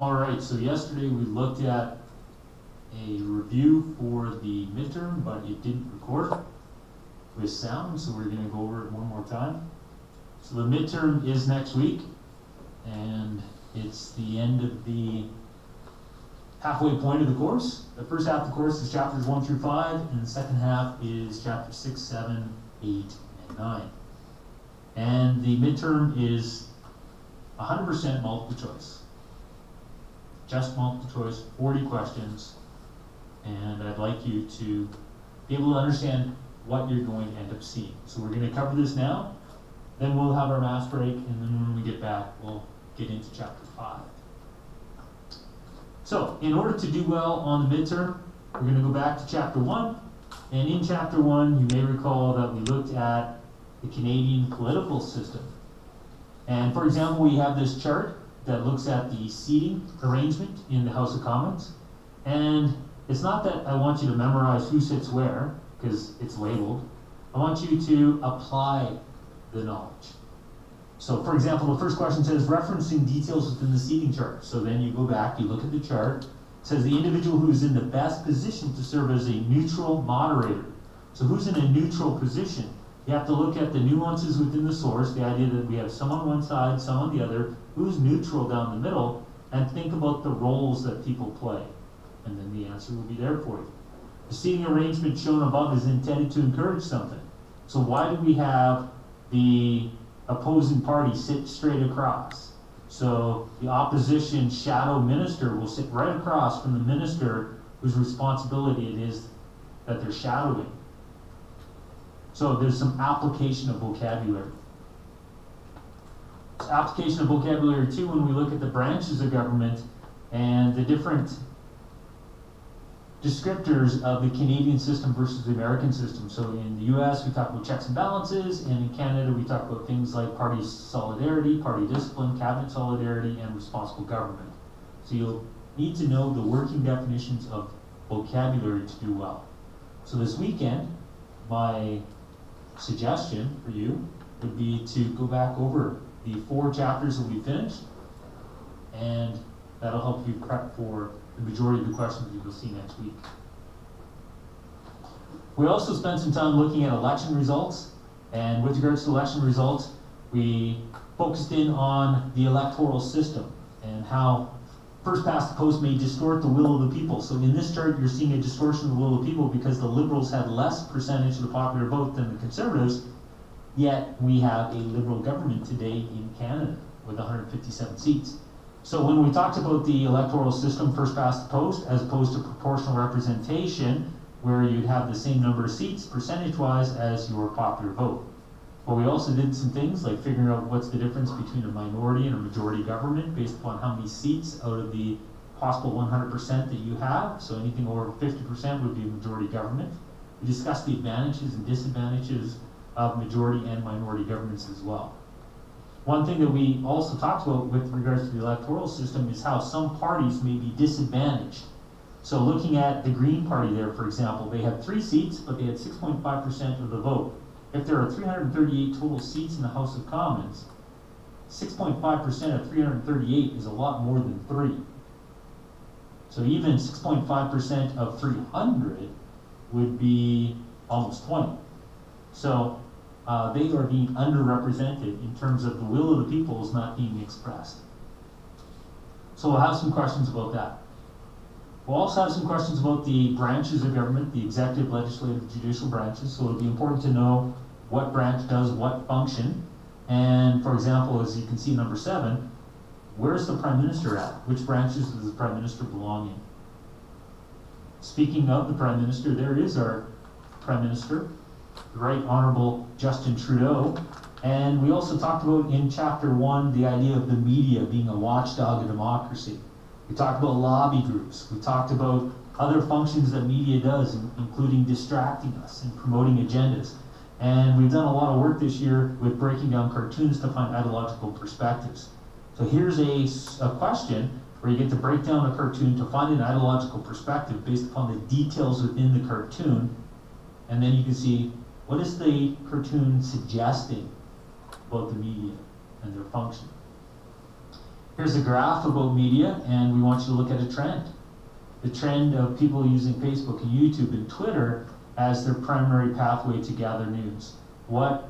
All right, so yesterday we looked at a review for the midterm, but it didn't record with sound, so we're gonna go over it one more time. So the midterm is next week, and it's the end of the halfway point of the course. The first half of the course is chapters one through five, and the second half is chapters six, seven, eight, and nine. And the midterm is hundred percent multiple choice. Just multiple choice, forty questions, and I'd like you to be able to understand what you're going to end up seeing. So we're gonna cover this now, then we'll have our mass break, and then when we get back, we'll get into chapter five. So, in order to do well on the midterm, we're gonna go back to chapter one, and in chapter one, you may recall that we looked at the Canadian political system. And for example, we have this chart that looks at the seating arrangement in the House of Commons. And it's not that I want you to memorize who sits where, because it's labeled. I want you to apply the knowledge. So for example, the first question says referencing details within the seating chart. So then you go back, you look at the chart, says the individual who is in the best position to serve as a neutral moderator. So who's in a neutral position? You have to look at the nuances within the source, the idea that we have some on one side, some on the other, who's neutral down the middle, and think about the roles that people play. And then the answer will be there for you. The seating arrangement shown above is intended to encourage something. So why do we have the opposing party sit straight across? So the opposition shadow minister will sit right across from the minister whose responsibility it is that they're shadowing. So there's some application of vocabulary. Application of vocabulary too when we look at the branches of government and the different descriptors of the Canadian system versus the American system. So in the US, we talk about checks and balances, and in Canada, we talk about things like party solidarity, party discipline, cabinet solidarity, and responsible government. So you'll need to know the working definitions of vocabulary to do well. So this weekend, my suggestion for you would be to go back over the four chapters that we finished, and that'll help you prep for the majority of the questions you will see next week. We also spent some time looking at election results, and with regards to election results, we focused in on the electoral system and how first past the post may distort the will of the people. So in this chart, you're seeing a distortion of the will of the people because the Liberals had less percentage of the popular vote than the Conservatives, yet we have a Liberal government today in Canada with 157 seats. So when we talked about the electoral system first past the post, as opposed to proportional representation, where you'd have the same number of seats percentage-wise as your popular vote. But we also did some things like figuring out what's the difference between a minority and a majority government based upon how many seats out of the possible 100% that you have. So anything over 50% would be a majority government. We discussed the advantages and disadvantages of majority and minority governments as well. One thing that we also talked about with regards to the electoral system is how some parties may be disadvantaged. So looking at the Green Party there, for example, they had three seats, but they had 6.5% of the vote. If there are 338 total seats in the House of Commons, 6.5% of 338 is a lot more than three. So even 6.5% of 300 would be almost 20. So uh, they are being underrepresented in terms of the will of the people is not being expressed. So we'll have some questions about that. We'll also have some questions about the branches of government, the executive, legislative, judicial branches. So it'll be important to know what branch does what function. And for example, as you can see number seven, where's the prime minister at? Which branches does the prime minister belong in? Speaking of the prime minister, there is our prime minister, right honorable Justin Trudeau. And we also talked about in chapter one the idea of the media being a watchdog of democracy. We talked about lobby groups. We talked about other functions that media does, including distracting us and promoting agendas. And we've done a lot of work this year with breaking down cartoons to find ideological perspectives. So here's a, a question where you get to break down a cartoon to find an ideological perspective based upon the details within the cartoon. And then you can see what is the cartoon suggesting about the media and their function. Here's a graph about media, and we want you to look at a trend. The trend of people using Facebook and YouTube and Twitter as their primary pathway to gather news. What,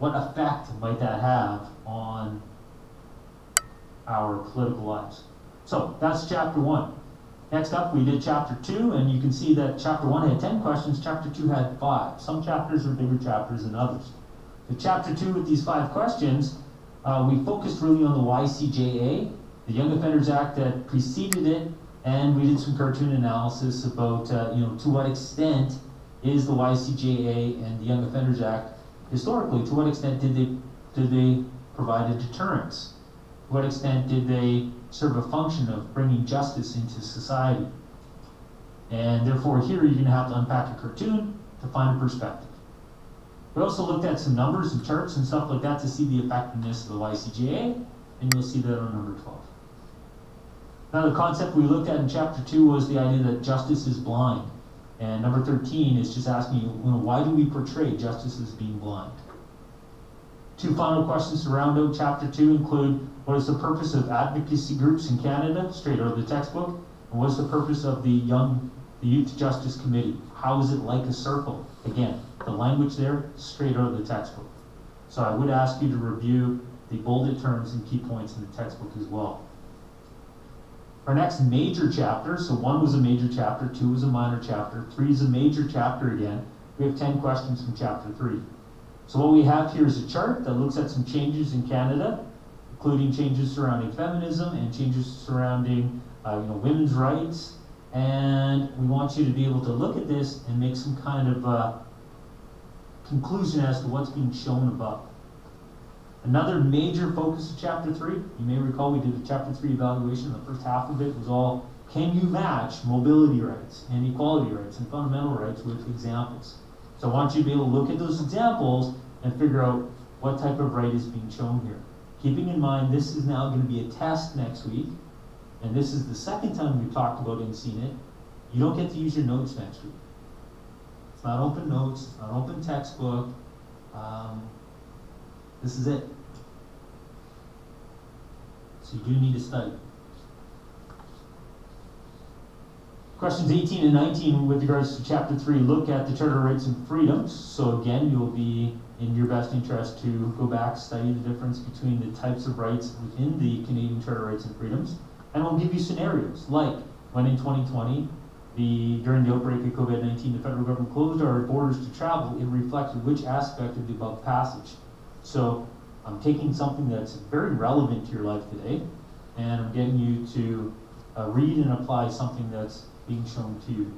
what effect might that have on our political lives? So that's chapter one. Next up, we did chapter two, and you can see that chapter one had 10 questions, chapter two had five. Some chapters are bigger chapters than others. The chapter two with these five questions, uh, we focused really on the YCJA, the Young Offenders Act that preceded it, and we did some cartoon analysis about, uh, you know, to what extent is the YCJA and the Young Offenders Act historically, to what extent did they, did they provide a deterrence? What extent did they serve a function of bringing justice into society. And therefore, here you're going to have to unpack a cartoon to find a perspective. We also looked at some numbers and charts and stuff like that to see the effectiveness of the YCJA, and you'll see that on number 12. Now, the concept we looked at in chapter 2 was the idea that justice is blind. And number 13 is just asking you, you know, why do we portray justice as being blind? Two final questions to round out chapter 2 include what is the purpose of advocacy groups in Canada, straight out of the textbook? And what's the purpose of the Young the Youth Justice Committee? How is it like a circle? Again, the language there, straight out of the textbook. So I would ask you to review the bolded terms and key points in the textbook as well. Our next major chapter, so one was a major chapter, two was a minor chapter, three is a major chapter again. We have 10 questions from chapter three. So what we have here is a chart that looks at some changes in Canada including changes surrounding feminism and changes surrounding uh, you know, women's rights. And we want you to be able to look at this and make some kind of uh, conclusion as to what's being shown above. Another major focus of chapter three, you may recall we did a chapter three evaluation. The first half of it was all can you match mobility rights and equality rights and fundamental rights with examples? So I want you to be able to look at those examples and figure out what type of right is being shown here. Keeping in mind this is now going to be a test next week, and this is the second time we've talked about it and seen it, you don't get to use your notes next week. It's not open notes, it's not open textbook. Um, this is it. So you do need to study. Questions 18 and 19 with regards to chapter 3 look at the Charter of Rights and Freedoms. So again, you'll be in your best interest to go back, study the difference between the types of rights within the Canadian Charter Rights and Freedoms, and we'll give you scenarios like when in 2020, the, during the outbreak of COVID-19, the federal government closed our borders to travel, it reflected which aspect of the above passage. So I'm taking something that's very relevant to your life today, and I'm getting you to uh, read and apply something that's being shown to you.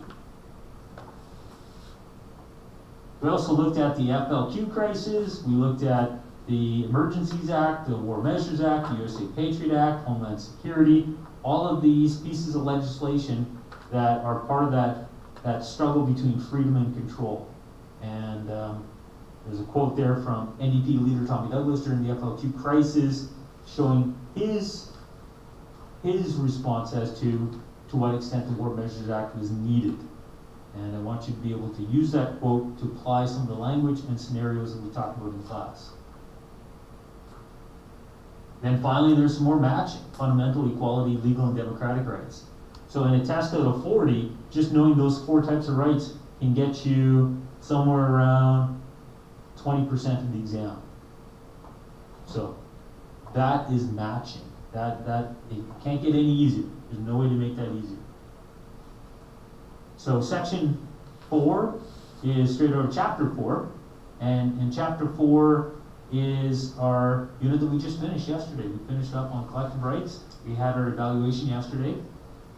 We also looked at the FLQ crisis. We looked at the Emergencies Act, the War Measures Act, the USA Patriot Act, Homeland Security, all of these pieces of legislation that are part of that, that struggle between freedom and control. And um, there's a quote there from NDP leader Tommy Douglas during the FLQ crisis showing his, his response as to to what extent the War Measures Act was needed. And I want you to be able to use that quote to apply some of the language and scenarios that we talked about in class. Then finally, there's some more matching, fundamental equality, legal and democratic rights. So in a test out of 40, just knowing those four types of rights can get you somewhere around 20% of the exam. So that is matching. That, that, it can't get any easier. There's no way to make that easier. So section four is straight out of chapter four, and in chapter four is our unit that we just finished yesterday. We finished up on collective rights. We had our evaluation yesterday,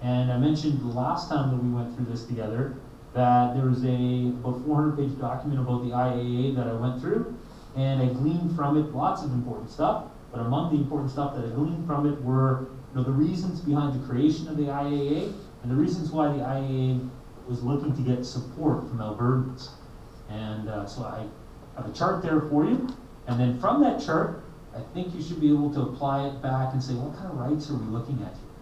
and I mentioned the last time that we went through this together that there was a about 400 page document about the IAA that I went through, and I gleaned from it lots of important stuff. But among the important stuff that I gleaned from it were you know, the reasons behind the creation of the IAA and the reasons why the IAA was looking to get support from Albertans. And uh, so I have a chart there for you. And then from that chart, I think you should be able to apply it back and say, what kind of rights are we looking at here?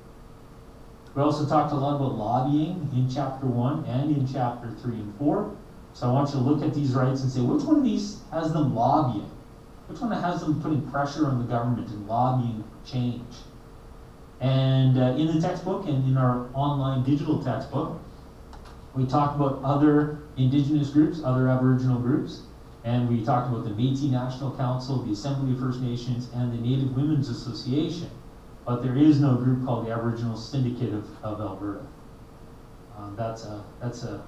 We also talked a lot about lobbying in chapter one and in chapter three and four. So I want you to look at these rights and say, which one of these has them lobbying? Which one has them putting pressure on the government and lobbying change? And uh, in the textbook and in our online digital textbook, we talked about other indigenous groups, other Aboriginal groups, and we talked about the Métis National Council, the Assembly of First Nations, and the Native Women's Association. But there is no group called the Aboriginal Syndicate of, of Alberta. Um, that's a, that's a,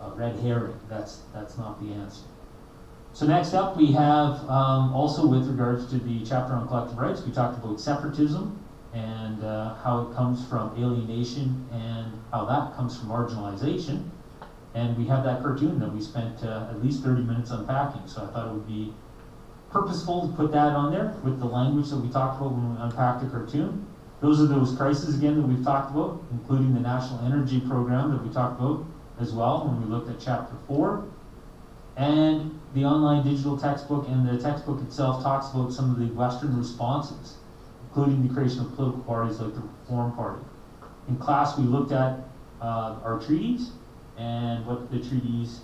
a red herring. That's, that's not the answer. So next up, we have um, also with regards to the chapter on collective rights, we talked about separatism and uh, how it comes from alienation and how that comes from marginalization. And we have that cartoon that we spent uh, at least 30 minutes unpacking. So I thought it would be purposeful to put that on there with the language that we talked about when we unpacked the cartoon. Those are those crises again that we've talked about, including the National Energy Program that we talked about as well when we looked at chapter four. And the online digital textbook and the textbook itself talks about some of the Western responses, including the creation of political parties like the Reform Party. In class, we looked at uh, our treaties and what the treaties,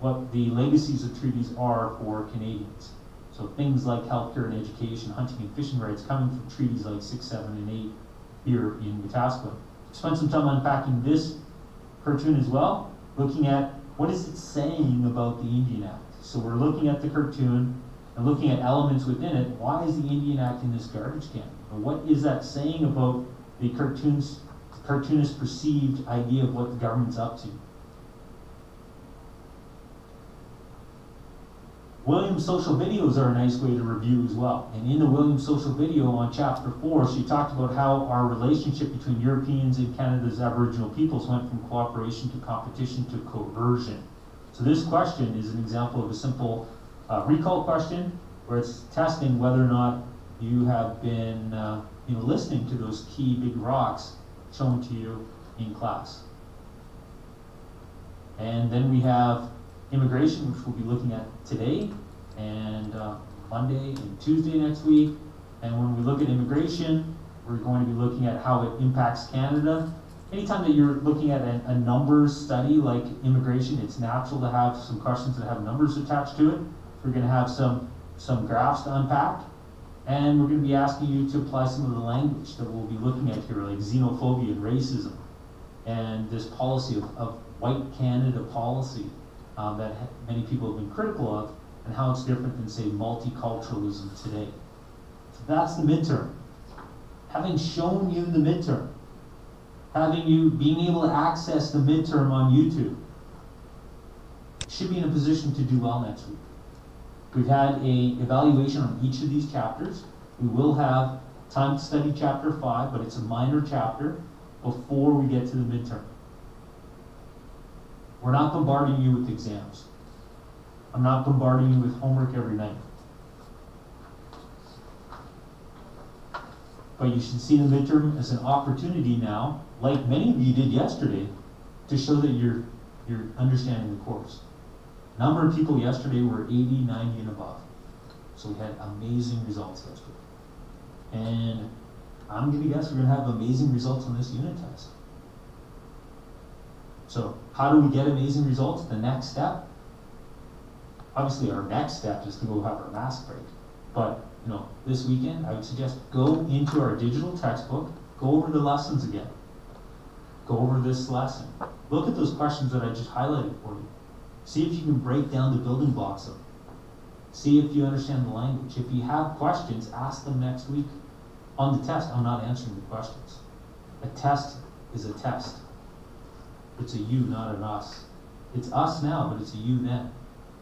what the legacies of treaties are for Canadians. So things like healthcare and education, hunting and fishing rights coming from treaties like 6, 7, and 8 here in Wetaskiwin. Spent some time unpacking this cartoon as well, looking at what is it saying about the Indian Act. So we're looking at the cartoon and looking at elements within it. Why is the Indian Act in this garbage can? And what is that saying about the cartoon's cartoonist perceived idea of what the government's up to? Williams' social videos are a nice way to review as well. And in the Williams' social video on chapter four, she talked about how our relationship between Europeans and Canada's Aboriginal peoples went from cooperation to competition to coercion. So this question is an example of a simple uh, recall question where it's testing whether or not you have been uh, you know, listening to those key big rocks shown to you in class. And then we have immigration, which we'll be looking at today and uh, Monday and Tuesday next week. And when we look at immigration, we're going to be looking at how it impacts Canada. Anytime that you're looking at a, a numbers study like immigration, it's natural to have some questions that have numbers attached to it. We're going to have some, some graphs to unpack. And we're going to be asking you to apply some of the language that we'll be looking at here, like xenophobia and racism, and this policy of, of white Canada policy um, that many people have been critical of, and how it's different than, say, multiculturalism today. So that's the midterm. Having shown you the midterm, having you being able to access the midterm on YouTube, should be in a position to do well next week. We've had a evaluation on each of these chapters. We will have time to study chapter five, but it's a minor chapter before we get to the midterm. We're not bombarding you with exams. I'm not bombarding you with homework every night. But you should see the midterm as an opportunity now, like many of you did yesterday, to show that you're, you're understanding the course. Number of people yesterday were 80, 90, and above. So we had amazing results yesterday. And I'm going to guess we're going to have amazing results on this unit test. So how do we get amazing results? The next step? Obviously our next step is to go have our mask break. But you know, this weekend I would suggest go into our digital textbook, go over the lessons again. Go over this lesson. Look at those questions that I just highlighted for you. See if you can break down the building blocks of them. See if you understand the language. If you have questions, ask them next week. On the test, I'm not answering the questions. A test is a test. It's a you, not an us. It's us now, but it's a you then.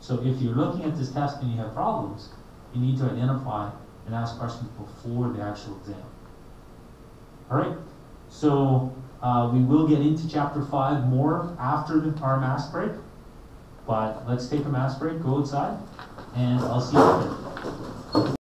So if you're looking at this test and you have problems, you need to identify and ask questions before the actual exam. All right, so uh, we will get into chapter five more after the, our mask break, but let's take a mask break, go outside, and I'll see you later.